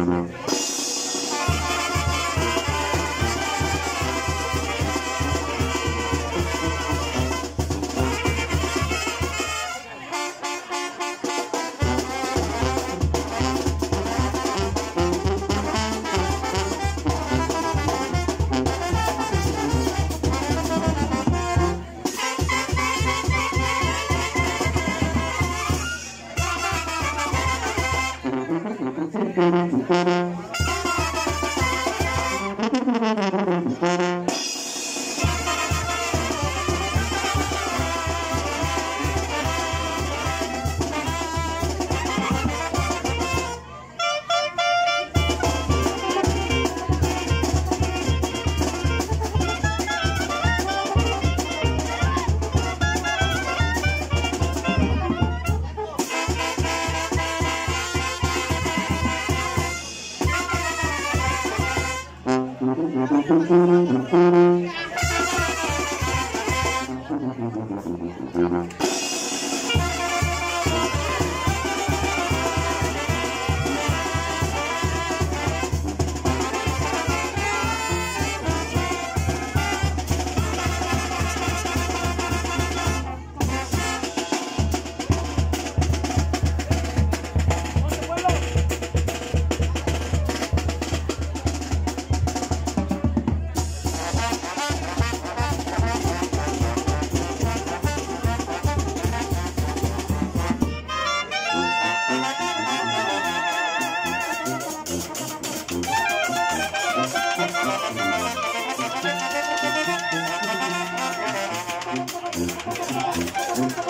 Mm-hmm. Mm-hmm.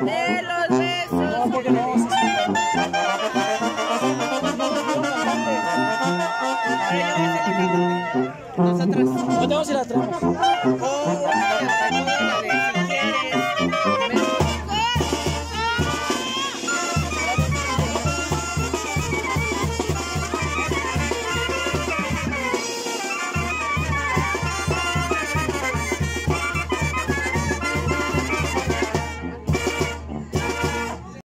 de los besos. no vamos a ir atrás?